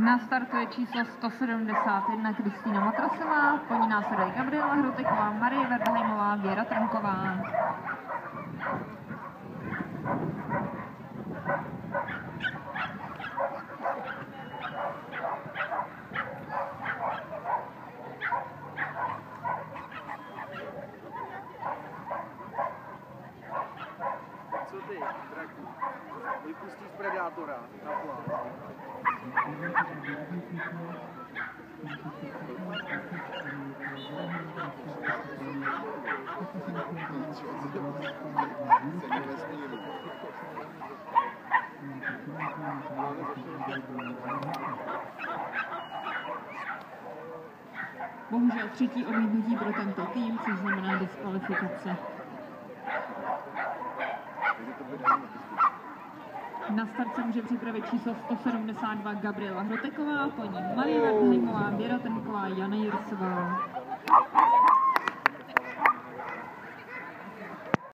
Na startu je číslo 171 Kristýna Matrasová, po ní následuje Gabriela Hroteková, Marie Verdheimová, Věra Trnková. Co ty, Draku? Vypustíš predátora na plán. Bohužel třetí odmítnutí pro tento tým, což znamená diskvalifikace. Na start se může připravit číslo 172 Gabriela Hroteková, po ní Marie Verdheimová, Věra Trnková, Jana Jirsová.